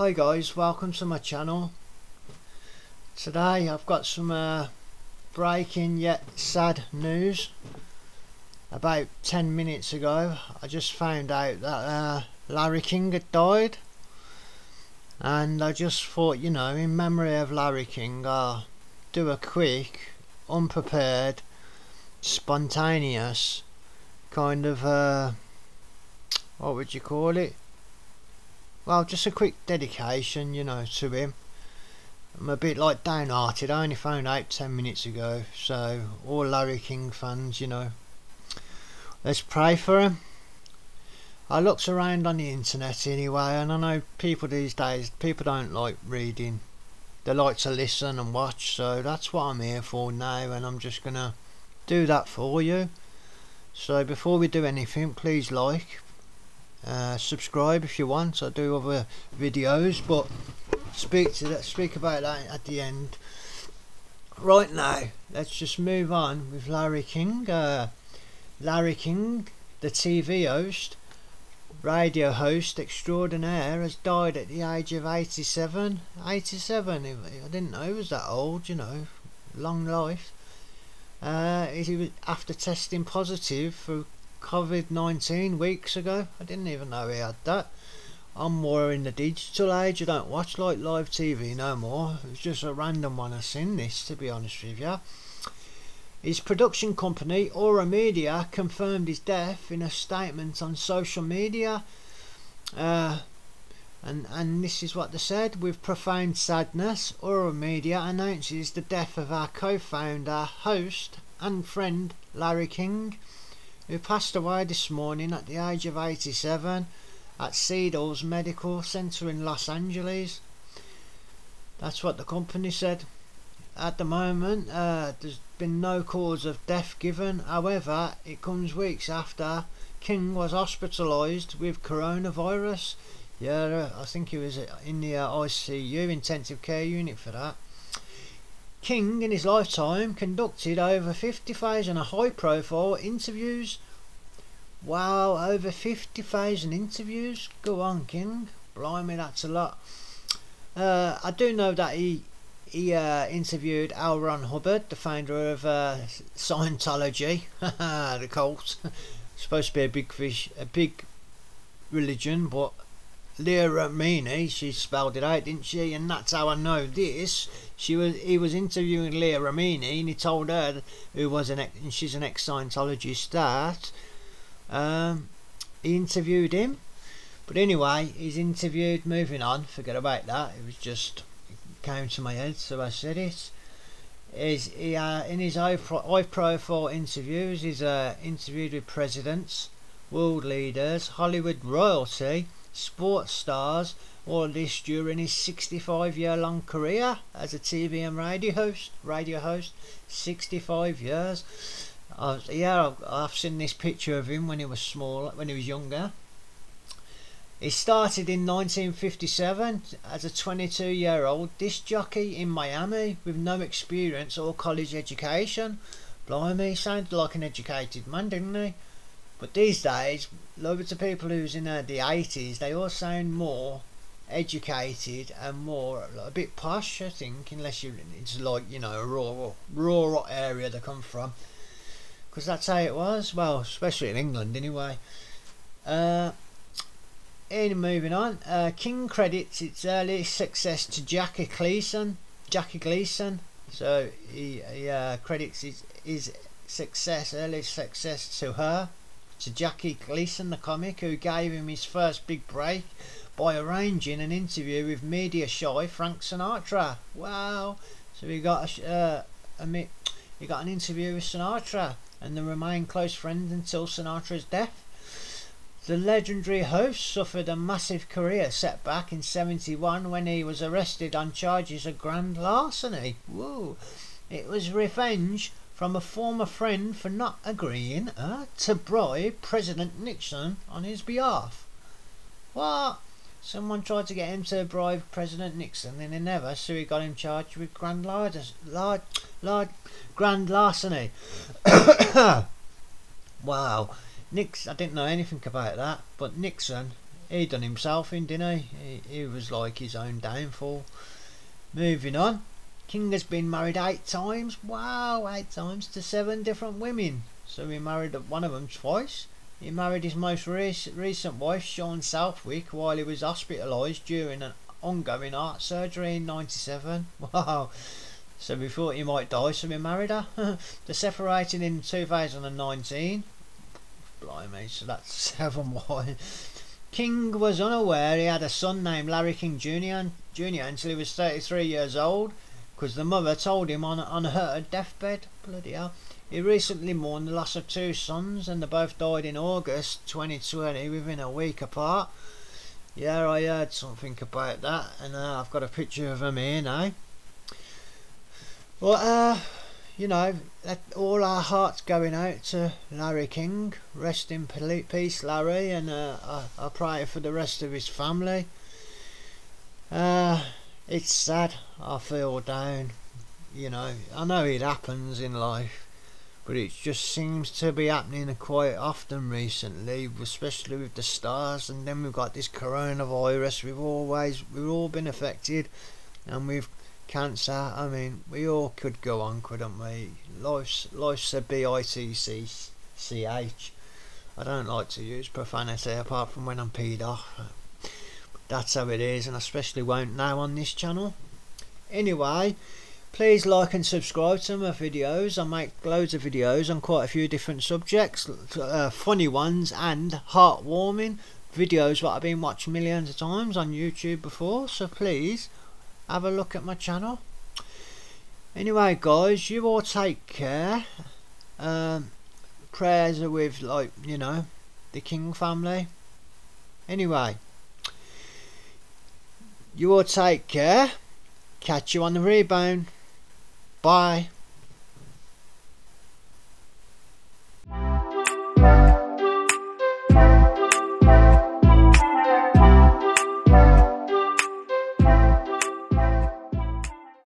Hi guys, welcome to my channel. Today I've got some uh, breaking yet sad news. About 10 minutes ago I just found out that uh, Larry King had died. And I just thought, you know, in memory of Larry King, I'll do a quick, unprepared, spontaneous kind of, uh, what would you call it? Well just a quick dedication you know to him. I'm a bit like downhearted I only found out 10 minutes ago. So all Larry King fans you know. Let's pray for him. I looked around on the internet anyway and I know people these days people don't like reading. They like to listen and watch so that's what I'm here for now and I'm just gonna do that for you. So before we do anything please like uh, subscribe if you want I do other videos but speak to that speak about that at the end. Right now let's just move on with Larry King uh, Larry King the TV host radio host extraordinaire has died at the age of 87 87 I didn't know he was that old you know long life. Uh, he was after testing positive for COVID-19 weeks ago. I didn't even know he had that. I'm more in the digital age. I don't watch like live TV no more. It was just a random one I seen this to be honest with you. His production company, Ora Media, confirmed his death in a statement on social media. Uh, and, and this is what they said. With profound sadness, Ora Media announces the death of our co-founder, host and friend Larry King who passed away this morning at the age of 87 at Cedars Medical Center in Los Angeles. That's what the company said. At the moment, uh, there's been no cause of death given. However, it comes weeks after King was hospitalised with coronavirus. Yeah, I think he was in the ICU, intensive care unit for that. King, in his lifetime, conducted over 50,000 high profile interviews. Wow, over 50,000 interviews? Go on, King. Blimey, that's a lot. Uh, I do know that he he uh, interviewed L. Ron Hubbard, the founder of uh, Scientology, the cult. supposed to be a big fish, a big religion, but Leah Remini, she spelled it out, didn't she? And that's how I know this. She was, he was interviewing Leah Remini, and he told her who was an, ex, and she's an ex-Scientologist that um, he interviewed him. But anyway, he's interviewed. Moving on, forget about that. It was just it came to my head, so I said it. Is he uh, in his high, high profile interviews? He's uh, interviewed with presidents, world leaders, Hollywood royalty sports stars, all this during his 65 year long career as a TV and radio host. Radio host, 65 years. Uh, yeah, I've, I've seen this picture of him when he was small, when he was younger. He started in 1957 as a 22 year old disc jockey in Miami with no experience or college education. Blimey, sounded like an educated man, didn't he? But these days, loads of people who's in the 80s, they all sound more educated and more a bit posh, I think, unless you it's like you know a rural rural area they come from, because that's how it was. Well, especially in England, anyway. Uh, in moving on, uh, King credits its early success to Jackie Gleason. Jackie Gleason. So he, he uh, credits his, his success, early success to her to Jackie Gleason, the comic, who gave him his first big break by arranging an interview with media shy Frank Sinatra. Wow! So he got a, uh, a he got an interview with Sinatra, and they remained close friends until Sinatra's death. The legendary host suffered a massive career setback in 71 when he was arrested on charges of grand larceny. Whoa! It was revenge from a former friend for not agreeing uh, to bribe President Nixon on his behalf. What? Someone tried to get him to bribe President Nixon and he never, so he got him charged with grand grand larceny. wow. Nix, I didn't know anything about that, but Nixon, he done himself in, didn't he? he? He was like his own downfall. Moving on. King has been married eight times. Wow, eight times to seven different women. So he married one of them twice. He married his most recent wife, Shawn Southwick, while he was hospitalised during an ongoing heart surgery in 97. Wow. So we thought he might die, so we married her. They separated in 2019. Blimey, so that's seven why. King was unaware he had a son named Larry King Jr. Jr. until he was 33 years old because the mother told him on, on her deathbed. Bloody hell. He recently mourned the loss of two sons and they both died in August 2020 within a week apart. Yeah, I heard something about that and uh, I've got a picture of them here now. Well, uh, you know, all our hearts going out to Larry King. Rest in peace, Larry, and uh, I, I pray for the rest of his family. Uh, it's sad. I feel down. You know, I know it happens in life, but it just seems to be happening quite often recently, especially with the stars. And then we've got this coronavirus. We've always we've all been affected, and we've cancer. I mean, we all could go on, couldn't we? Life's life's a B I T C C H. I don't like to use profanity apart from when I'm peed off that's how it is and I especially won't now on this channel. Anyway please like and subscribe to my videos. I make loads of videos on quite a few different subjects uh, funny ones and heartwarming videos that I've been watching millions of times on YouTube before so please have a look at my channel. Anyway guys you all take care. Um, prayers are with like you know the King family. Anyway you all take care. Catch you on the rebound. Bye.